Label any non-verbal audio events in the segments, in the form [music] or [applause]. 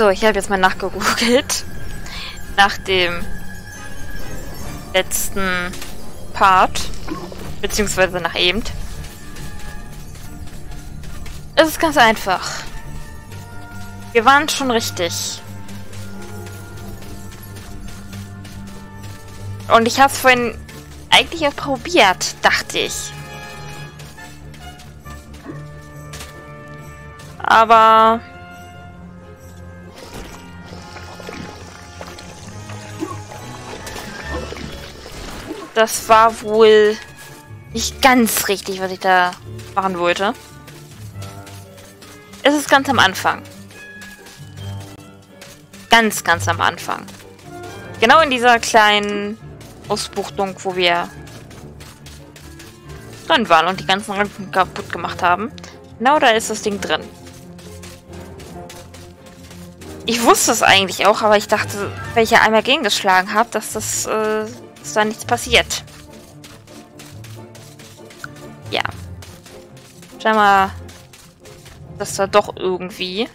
So, ich habe jetzt mal nachgegoogelt. Nach dem letzten Part. Beziehungsweise nach eben. Es ist ganz einfach. Wir waren schon richtig. Und ich habe es vorhin eigentlich auch probiert, dachte ich. Aber... Das war wohl nicht ganz richtig, was ich da machen wollte. Es ist ganz am Anfang. Ganz, ganz am Anfang. Genau in dieser kleinen Ausbuchtung, wo wir drin waren und die ganzen Rampen kaputt gemacht haben. Genau da ist das Ding drin. Ich wusste es eigentlich auch, aber ich dachte, wenn ich ja einmal gegengeschlagen habe, dass das, äh, dass da nichts passiert. Ja. Scheinbar das da doch irgendwie.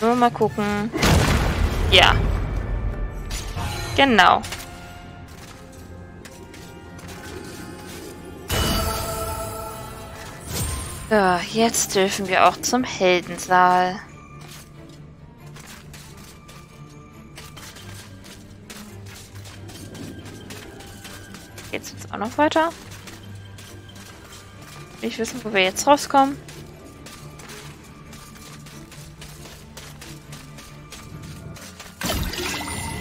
Nur mal gucken. Ja. Genau. So, jetzt dürfen wir auch zum Heldensaal. Auch noch weiter? Ich wissen, wo wir jetzt rauskommen.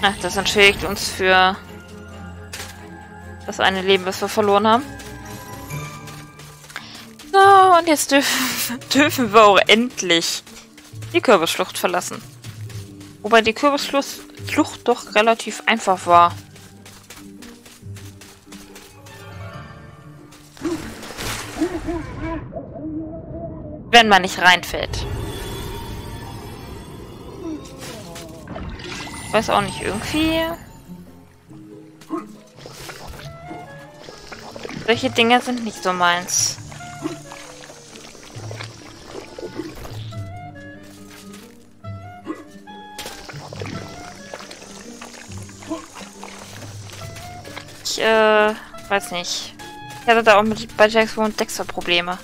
Ach, das entschädigt uns für das eine Leben, was wir verloren haben. So, und jetzt dürfen, [laughs] dürfen wir auch endlich die Kürbisschlucht verlassen. Wobei die Kürbisschlucht doch relativ einfach war. Wenn man nicht reinfällt. weiß auch nicht, irgendwie... Solche Dinge sind nicht so meins. Ich, äh, weiß nicht. Ich hatte da auch mit bei Jax und Dexter Probleme.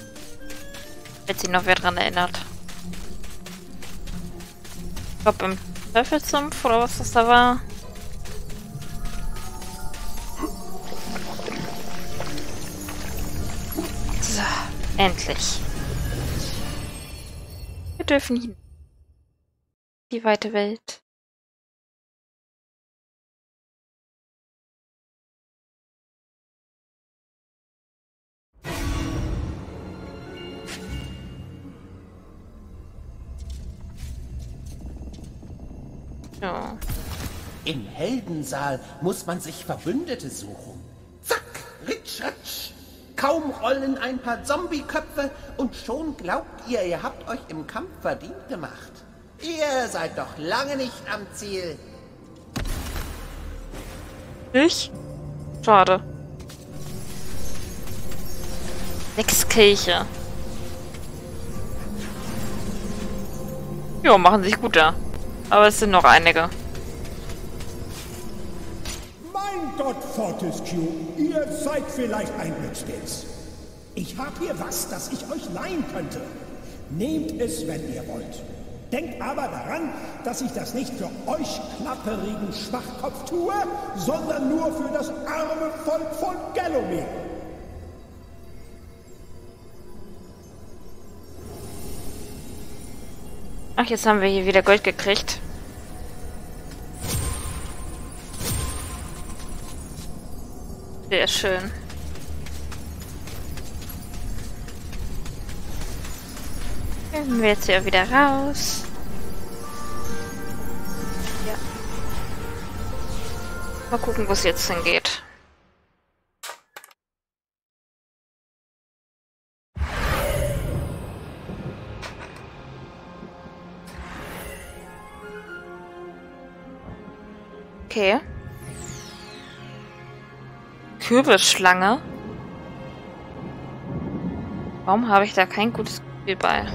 Wenn sich noch wer dran erinnert. Ich glaube, im Teufelsumpf oder was das da war. So, endlich. Wir dürfen hin. Die weite Welt. Ja. Im Heldensaal muss man sich Verbündete suchen. Zack, ritsch, ritsch. Kaum rollen ein paar Zombieköpfe und schon glaubt ihr, ihr habt euch im Kampf verdient gemacht. Ihr seid doch lange nicht am Ziel. Ich? Schade. Sechs Kirche. Jo, machen sich gut da. Aber es sind noch einige. Mein Gott, Fortescue, ihr seid vielleicht ein Glücksspitz. Ich habe hier was, das ich euch leihen könnte. Nehmt es, wenn ihr wollt. Denkt aber daran, dass ich das nicht für euch klapperigen Schwachkopf tue, sondern nur für das arme Volk von Galloway. Ach, jetzt haben wir hier wieder Gold gekriegt. Sehr schön. Können wir jetzt hier wieder raus. Ja. Mal gucken, wo es jetzt hingeht. Okay. Kürbisschlange. Warum habe ich da kein gutes Gefühl bei?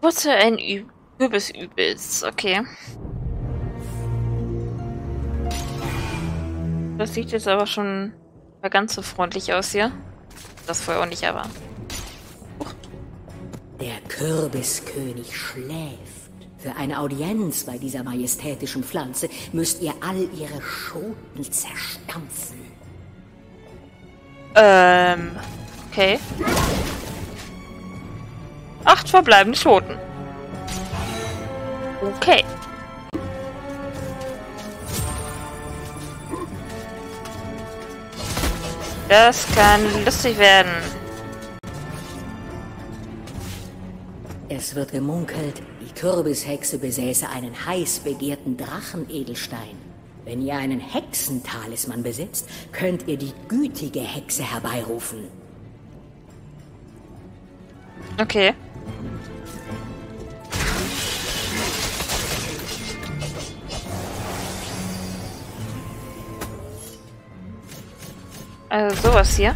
Wurzel ein Kürbisübels, okay. Das sieht jetzt aber schon mal ganz so freundlich aus hier. Das vorher auch nicht, aber. Der Kürbiskönig schläft. Für eine Audienz bei dieser majestätischen Pflanze müsst ihr all ihre Schoten zerstampfen. Ähm, okay. Acht verbleibende Schoten. Okay. Das kann lustig werden. Es wird gemunkelt, die Kürbishexe besäße einen heiß begehrten Drachenedelstein. Wenn ihr einen Hexentalisman besitzt, könnt ihr die gütige Hexe herbeirufen. Okay. Also sowas hier.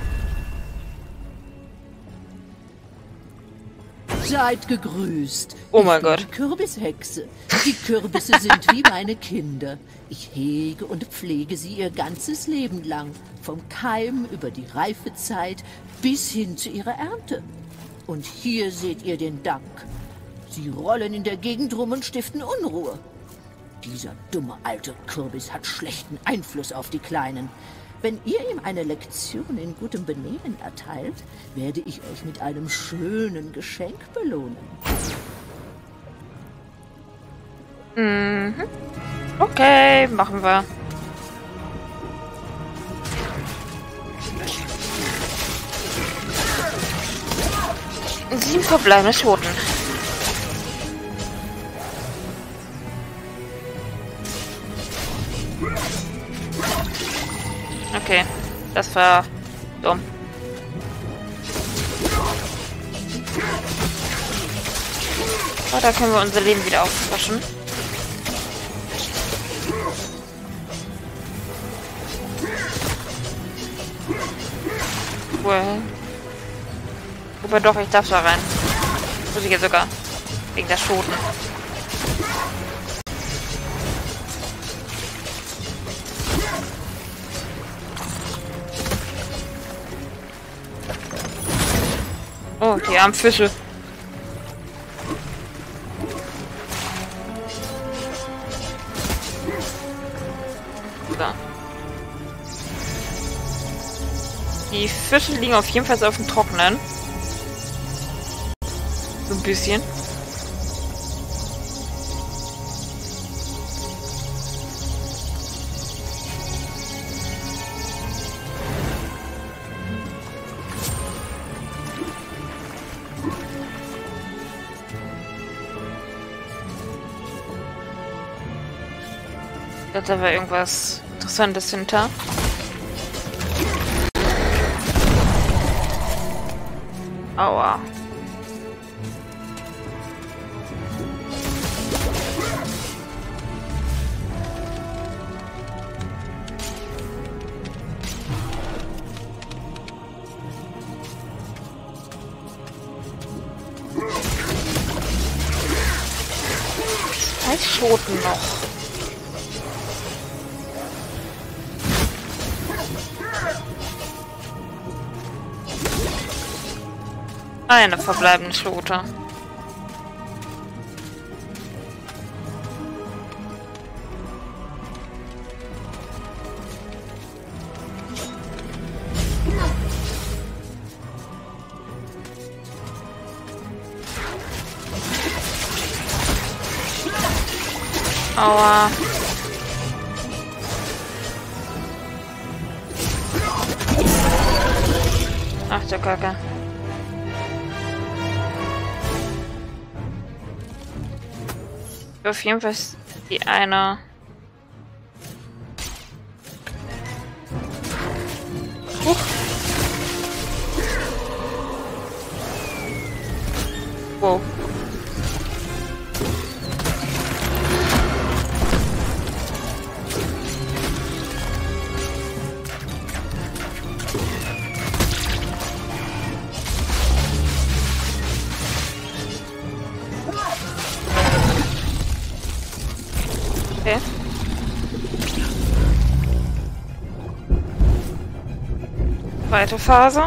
Seid gegrüßt. Oh mein Gott. Die Kürbishexe. Die Kürbisse sind wie meine Kinder. Ich hege und pflege sie ihr ganzes Leben lang. Vom Keim über die Reifezeit bis hin zu ihrer Ernte. Und hier seht ihr den Dank. Sie rollen in der Gegend rum und stiften Unruhe. Dieser dumme alte Kürbis hat schlechten Einfluss auf die Kleinen. Wenn ihr ihm eine Lektion in gutem Benehmen erteilt, werde ich euch mit einem schönen Geschenk belohnen. Okay, machen wir. Sieben verbleibende Schoten. Das war dumm. Oh, da können wir unser Leben wieder auffrischen. Cool. Aber doch, ich darf da rein. Muss ich jetzt sogar. Wegen der Schoten. Oh, die armen Fische. So. Die Fische liegen auf jeden Fall auf dem Trocknen. So ein bisschen. Da war irgendwas Interessantes hinter. Aua. Eine verbleibende Schote. Aua. Ach du Kacke. Auf jeden Fall ist die eine. Zweite Phase.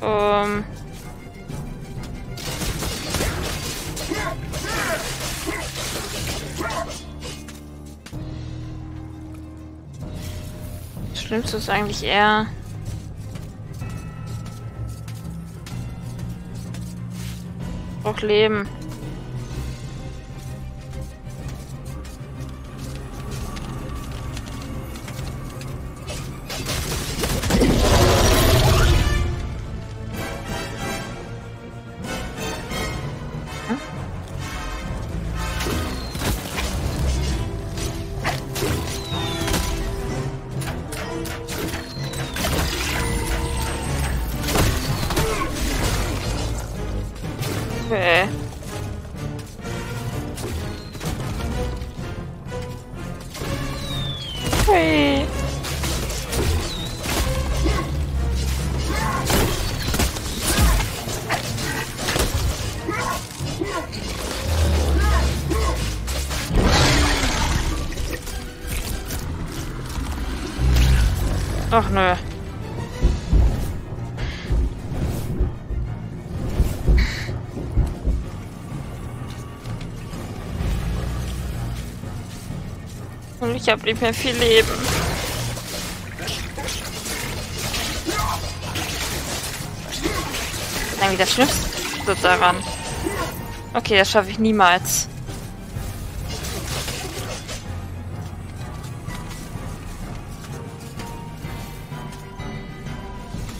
Ähm. Schlimmste ist eigentlich eher. Auch Leben. Ach nö. Und ich habe nicht mehr viel Leben. Irgendwie das Schlimmste daran. Okay, das schaffe ich niemals.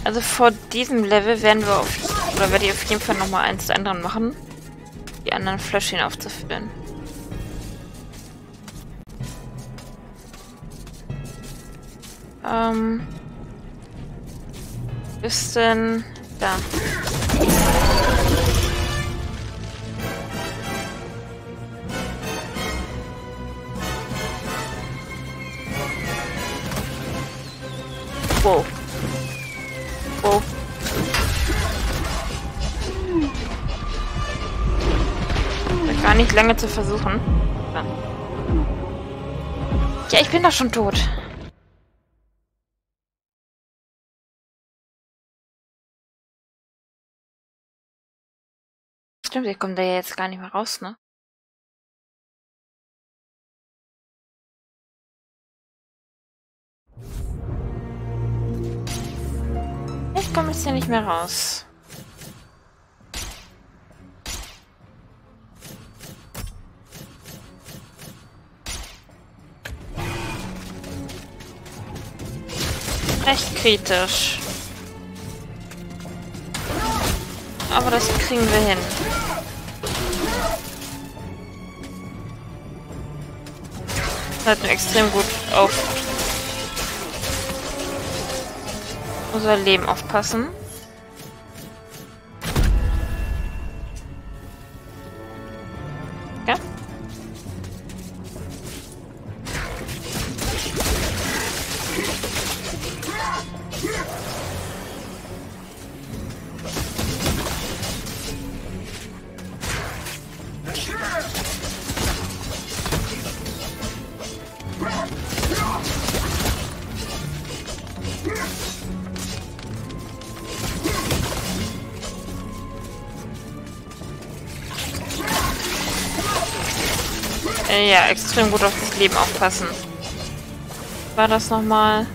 Also vor diesem Level werden wir auf, oder werde ich auf jeden Fall nochmal eins der anderen machen, die anderen Fläschchen aufzufüllen. Ähm. Ist denn da? Lange zu versuchen. Ja, ich bin doch schon tot. Stimmt, ich komme da ja jetzt gar nicht mehr raus, ne? Ich komme jetzt hier nicht mehr raus. Recht kritisch. Aber das kriegen wir hin. Halten wir extrem gut auf unser Leben aufpassen. Ja, extrem gut auf das Leben aufpassen. War das nochmal?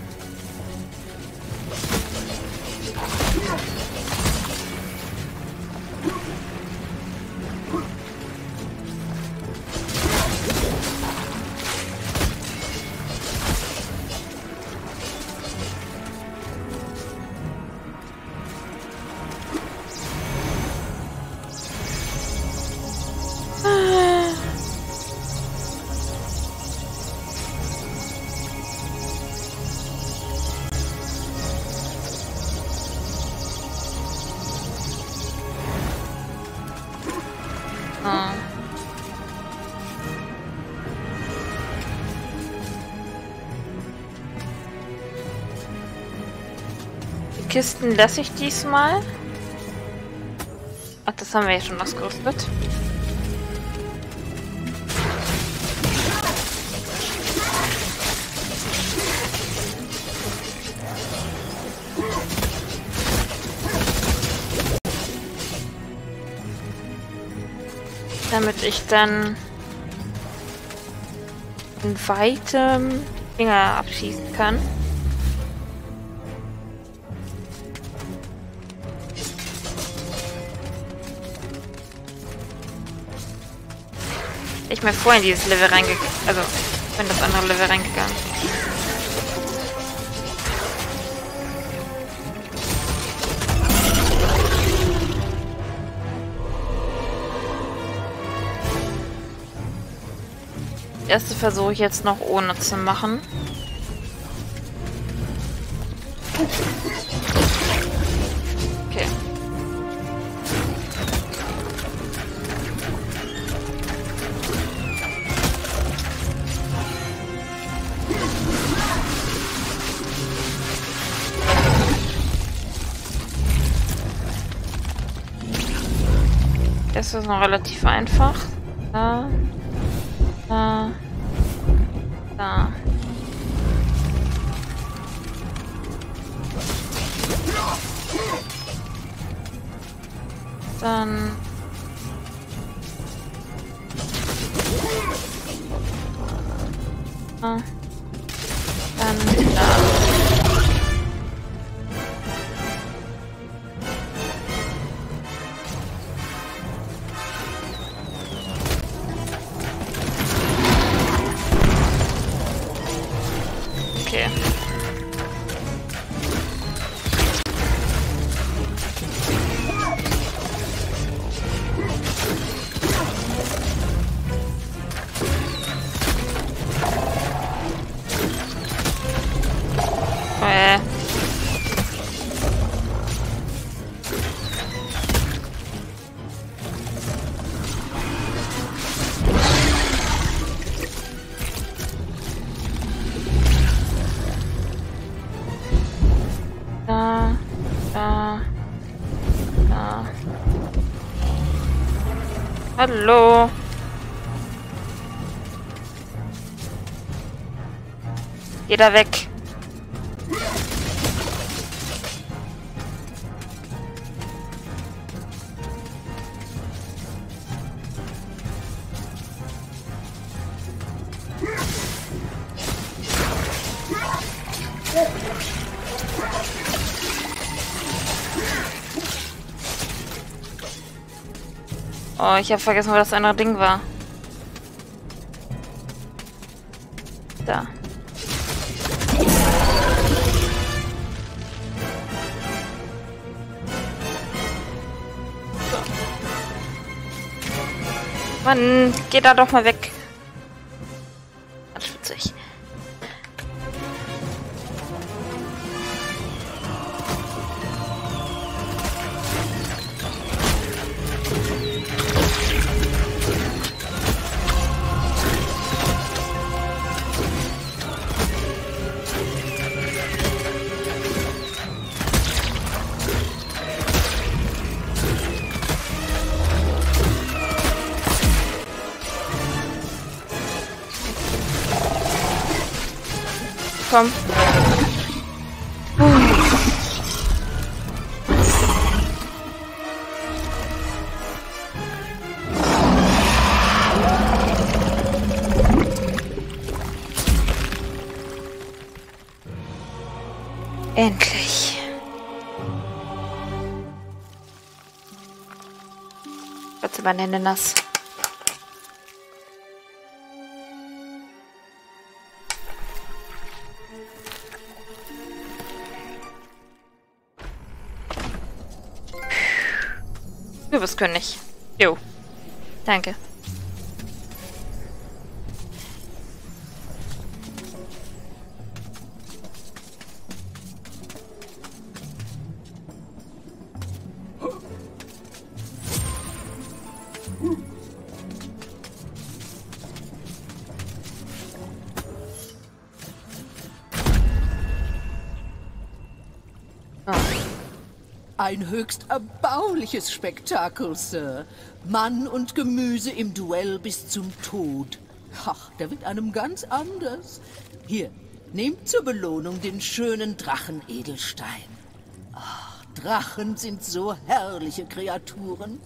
Kisten lasse ich diesmal. Ach, das haben wir ja schon ausgerüstet. Damit ich dann in weitem Finger abschießen kann. Ich mir vorhin dieses Level reingegangen. Also, in das andere Level reingegangen. erste versuche ich jetzt noch ohne zu machen. Ist noch relativ einfach. Da. Da. Da. Dann... Ah. Hallo. Geh da weg. Oh, ich habe vergessen, wo das andere Ding war. Da. Mann, geh da doch mal weg. Komm. Endlich. Gott sei Dank Hände nass. Kürbiskönig. Jo. Danke. Ein höchst erbauliches Spektakel, Sir. Mann und Gemüse im Duell bis zum Tod. Ach, da wird einem ganz anders. Hier, nehmt zur Belohnung den schönen Drachenedelstein. Ach, Drachen sind so herrliche Kreaturen.